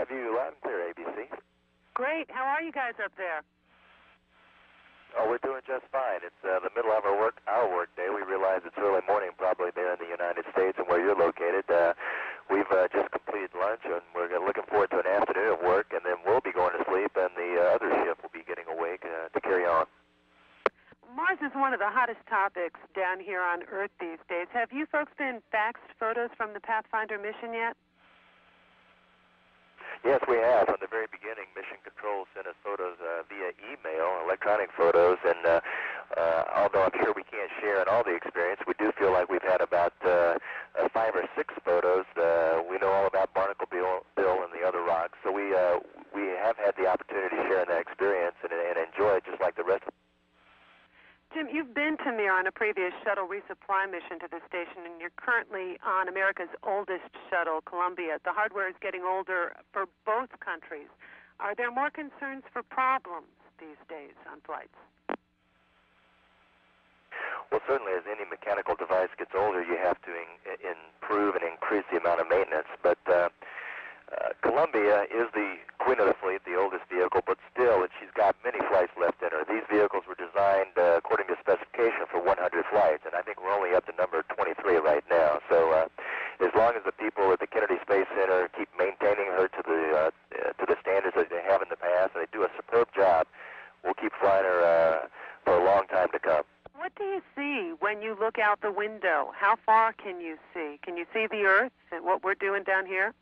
have you loud and clear, ABC. Great. How are you guys up there? Oh, we're doing just fine. It's uh, the middle of our work our work day. We realize it's early morning, probably there in the United States and where you're located. Uh, we've uh, just completed lunch, and we're looking forward to an afternoon of work, and then we'll be going to sleep, and the uh, other shift will be getting awake uh, to carry on. Mars is one of the hottest topics down here on Earth these days. Have you folks been faxed photos from the Pathfinder mission yet? Yes, we have. From the very beginning, Mission Control sent us photos uh, via email, electronic photos, and uh, uh, although I'm sure we can't share in all the experience, we do feel like we've had about uh, uh, five or six photos. Uh, we know all about Barnacle Bill, Bill and the other rocks, so we uh, we have had the opportunity to share in that experience and, and enjoy it just like the rest of you've been to Mir on a previous shuttle resupply mission to the station, and you're currently on America's oldest shuttle, Columbia. The hardware is getting older for both countries. Are there more concerns for problems these days on flights? Well, certainly, as any mechanical device gets older, you have to in- improve and increase the amount of maintenance. But uh, uh, Columbia is the queen of the fleet, the oldest vehicle, but still, she's got many flights left in her. These vehicles were designed uh, according to specification for 100 flights, and I think we're only up to number 23 right now. So, uh, as long as the people at the Kennedy Space Center keep maintaining her to the uh, to the standards that they have in the past, and they do a superb job, we'll keep flying her uh, for a long time to come. What do you see when you look out the window? How far can you see? Can you see the Earth and what we're doing down here?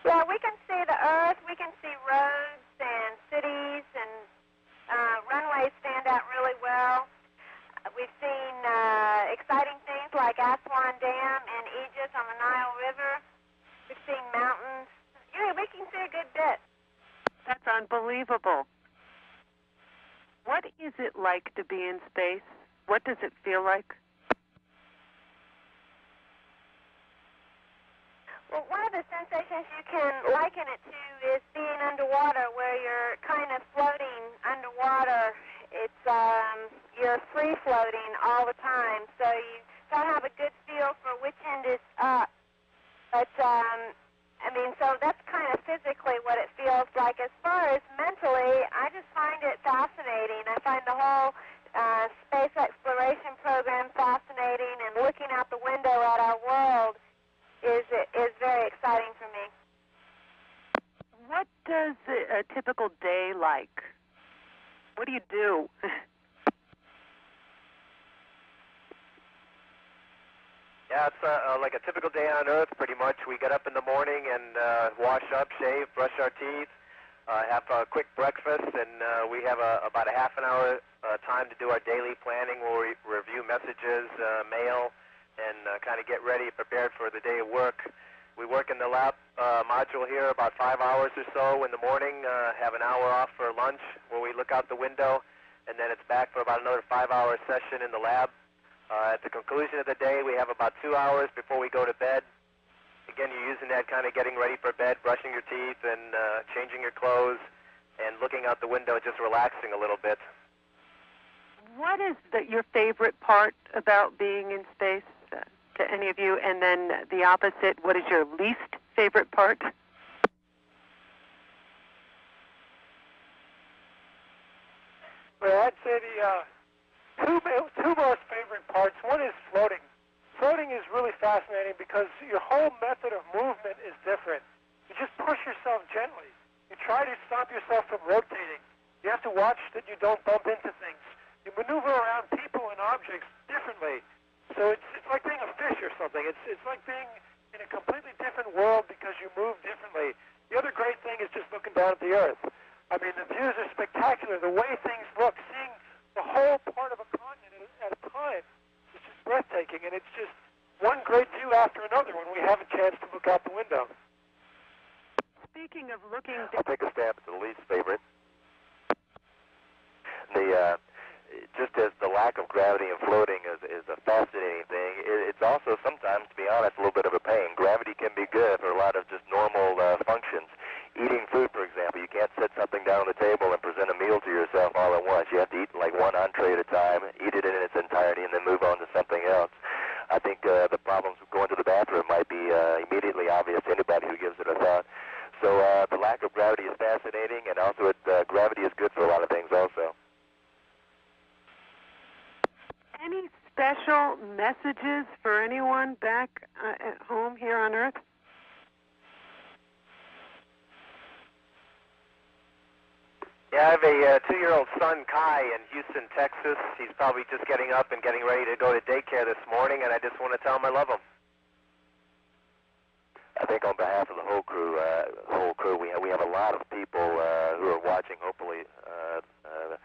Yeah, we can see the Earth. We can see roads and cities, and uh, runways stand out really well. We've seen uh, exciting things like Aswan Dam in Egypt on the Nile River. We've seen mountains. Yeah, we can see a good bit. That's unbelievable. What is it like to be in space? What does it feel like? Well, one of the sensations you can liken it to is being underwater, where you're kind of floating underwater. It's um, you're free floating all the time, so you don't have a good feel for which end is up. But um, I mean, so that's kind of physically what it feels like. As far as mentally, I just find it fascinating. I find the whole uh, space exploration program fascinating, and looking out the window at our world is is very exciting for me. What does a, a typical day like? What do you do? Yeah, it's uh, uh, like a typical day on Earth, pretty much. We get up in the morning and uh, wash up, shave, brush our teeth, uh, have a quick breakfast, and uh, we have a, about a half an hour uh, time to do our daily planning. Where We'll re- review messages, uh, mail, and uh, kind of get ready, prepared for the day of work. We work in the lab uh, module here about five hours or so in the morning, uh, have an hour off for lunch where we look out the window, and then it's back for about another five-hour session in the lab. Uh, at the conclusion of the day, we have about two hours before we go to bed. Again, you're using that kind of getting ready for bed, brushing your teeth, and uh, changing your clothes, and looking out the window, just relaxing a little bit. what is the, your favorite part about being in space uh, to any of you? And then the opposite, what is your least favorite part? Well, I'd say the uh, two two most favorite parts. One is floating. Floating is really fascinating because your whole method of movement is different. You just push yourself gently. You try to stop yourself from rotating. You have to watch that you don't bump into things. You maneuver around people and objects differently. So it's it's like being a fish or something. It's it's like being in a completely different world because you move differently. The other great thing is just looking down at the earth. I mean, the views are spectacular. The way things look, seeing the whole part of a continent at a time is just breathtaking. And it's just one great view after another when we have a chance to look out the window. Speaking of looking I'll take a stab at the least favorite. The uh, just as the lack of gravity and floating is, is a fascinating thing, it, it's also sometimes, to be honest, a little bit of a pain. Gravity can be good for a lot of just normal uh, functions. Eating food, for example, you can't set something down on the table and present a meal to yourself all at once. You have to eat like one entree at a time, eat it in its entirety, and then move on to something else. I think uh, the problems with going to the bathroom might be uh, immediately obvious to anybody who gives it a thought. So uh, the lack of gravity is fascinating, and also it, uh, gravity is good for a lot of things also. Any special messages for anyone back uh, at home here on Earth? Yeah, I have a uh, two-year-old son, Kai, in Houston, Texas. He's probably just getting up and getting ready to go to daycare this morning, and I just want to tell him I love him. I think on behalf of the whole crew, uh, whole crew, we have, we have a lot of people uh, who are watching. Hopefully, uh, uh,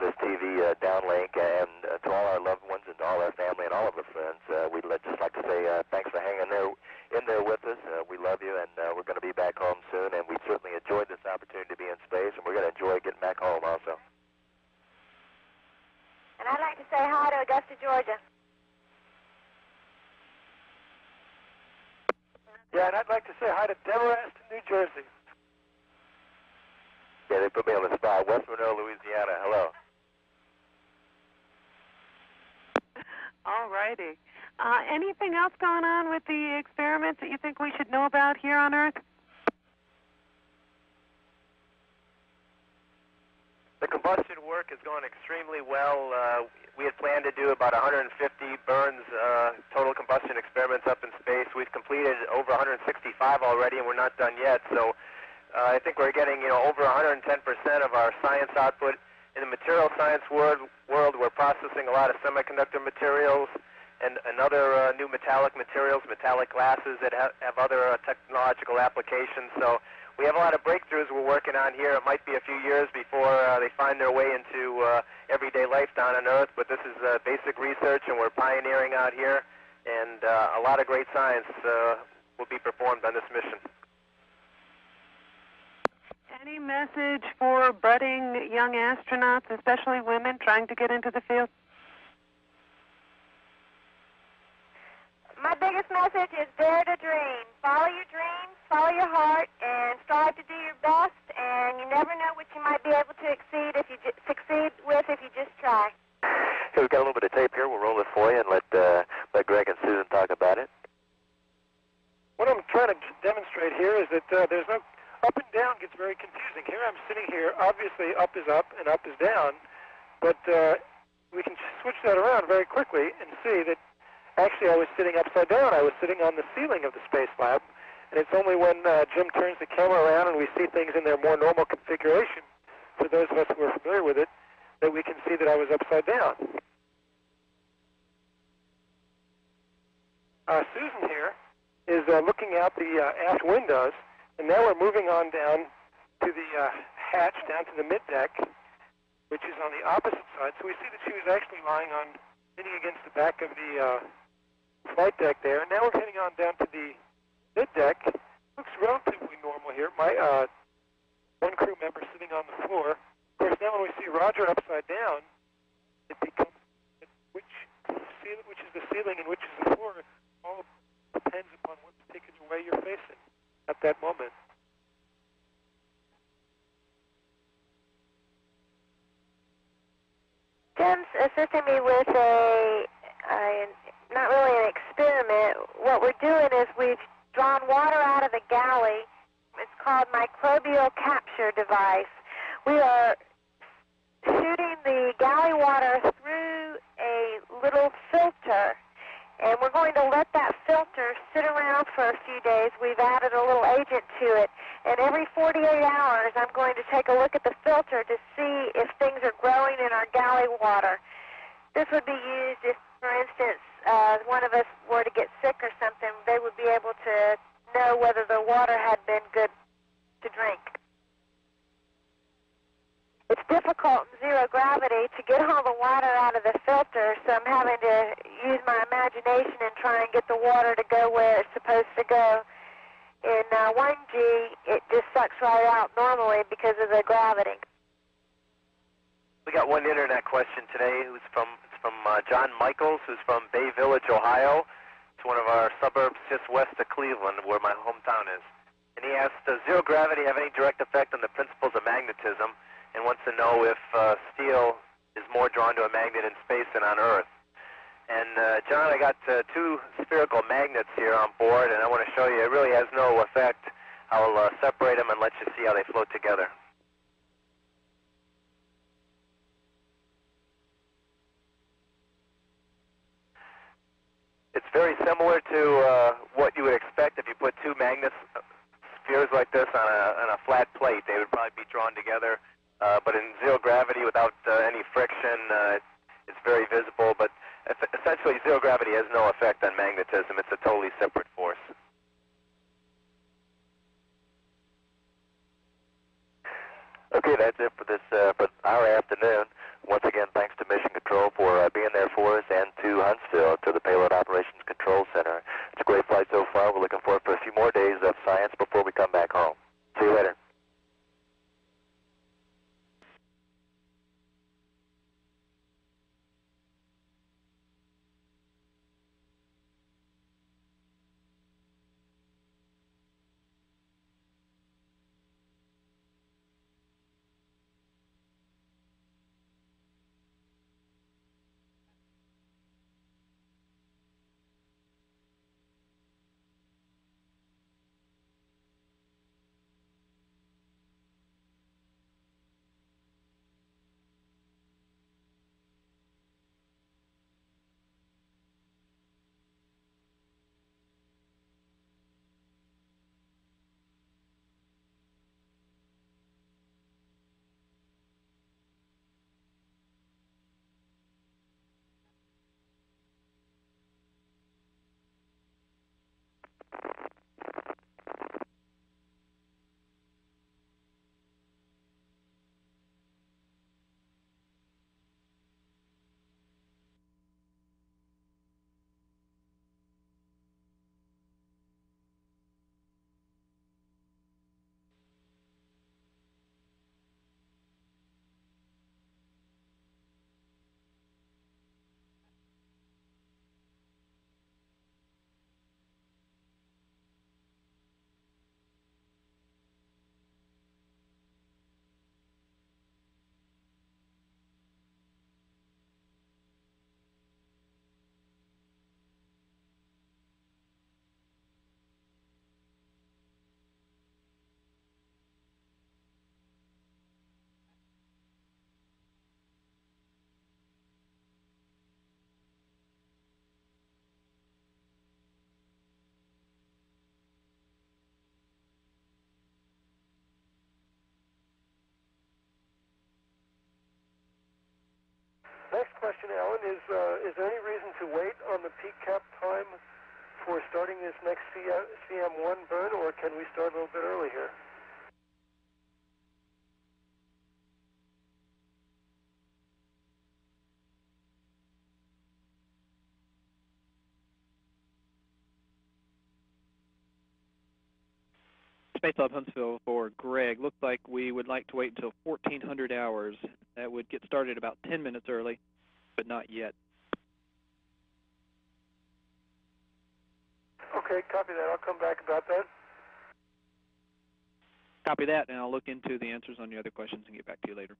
this TV uh, downlink, and uh, to all our loved ones and to all our family and all of our friends, uh, we'd let, just like to say uh, thanks for hanging there in there with us. Uh, we love you, and uh, we're going to be back home soon. And we certainly enjoyed this opportunity to be in space, and we're going to enjoy getting back home also. And I'd like to say hi to Augusta, Georgia. Yeah, and I'd like to say hi to Demarest, New Jersey. Yeah, they put me on the spot. West Monroe, Louisiana. Hello. All righty. Uh, anything else going on with the experiments that you think we should know about here on Earth? The combustion work has gone extremely well. Uh, we had planned to do about 150 Burns uh, total combustion experiments up in space. We've completed over 165 already, and we're not done yet. So uh, I think we're getting you know over 110% of our science output. In the material science world, world we're processing a lot of semiconductor materials and, and other uh, new metallic materials, metallic glasses that have, have other uh, technological applications. So we have a lot of breakthroughs we're working on here. It might be a few years before uh, they find their way into uh, everyday life down on Earth, but this is uh, basic research, and we're pioneering out here, and uh, a lot of great science uh, will be performed on this mission. Any message for budding young astronauts, especially women trying to get into the field? My biggest message is dare to dream. Follow your dreams, follow your heart, and strive to do your best. And you never know what you might be able to exceed if you ju- succeed with if you just try. Hey, we've got a little bit of tape here. We'll roll it for you and let uh, let Greg and Susan talk about it. What I'm trying to demonstrate here is that uh, there's no up and down gets very confusing. Here I'm sitting here. Obviously, up is up and up is down, but uh, we can switch that around very quickly and see that actually I was sitting upside down. I was sitting on the ceiling of the space lab, and it's only when uh, Jim turns the camera around and we see things in their more normal configuration, for those of us who are familiar with it, that we can see that I was upside down. Uh, Susan here is uh, looking out the uh, aft windows, and now we're moving on down to the uh, hatch, down to the middeck, which is on the opposite side. So we see that she was actually lying on, leaning against the back of the uh, flight deck there. And now we're heading on down to the middeck. Looks relatively normal here. My uh, one crew member sitting on the floor. Of course, now when we see Roger upside down, it becomes which ceiling, which is the ceiling and which is the floor. All depends upon what particular way you're facing at that moment. Assisting me with a, a not really an experiment. What we're doing is we've drawn water out of the galley. It's called microbial capture device. We are shooting the galley water through a little filter, and we're going to let that filter sit around for a few days. We've added a little agent to it, and every 48 hours I'm going to take a look at the filter to see if things are growing in our galley water. This would be used if, for instance, uh, one of us were to get sick or something, they would be able to know whether the water had been good to drink. It's difficult in zero gravity to get all the water out of the filter, so I'm having to use my imagination and try and get the water to go where it's supposed to go. In uh, 1G, it just sucks right out normally because of the gravity. We got one internet question today from it's from uh, John Michaels, who's from Bay Village, Ohio. It's one of our suburbs just west of Cleveland, where my hometown is. And he asked, does zero gravity have any direct effect on the principles of magnetism? And wants to know if uh, steel is more drawn to a magnet in space than on Earth. And uh, John, I got uh, two spherical magnets here on board, and I want to show you. It really has no effect. I'll uh, separate them and let you see how they float together. It's very similar to uh, what you would expect if you put two magnets, uh, spheres like this on a, on a flat plate. They would probably be drawn together, uh, but in zero gravity without uh, any friction, uh, it's very visible. But essentially, zero gravity has no effect on magnetism. It's a totally separate force. Okay, that's it for this uh, for our afternoon. Once again, thanks to Mission Control for uh, being there for us and to Huntsville, to the Payload Operations Control Center. It's a great flight so far. We're looking forward for a few more days of science before we come back home. See you later. Alan, is uh, is there any reason to wait on the peak cap time for starting this next CM, CM1 burn, or can we start a little bit early here? Space Lab Huntsville for Greg. Looks like we would like to wait until 1400 hours. That would get started about 10 minutes early, but not yet. Okay, copy that. I'll come back about that. Copy that, and I'll look into the answers on your other questions and get back to you later.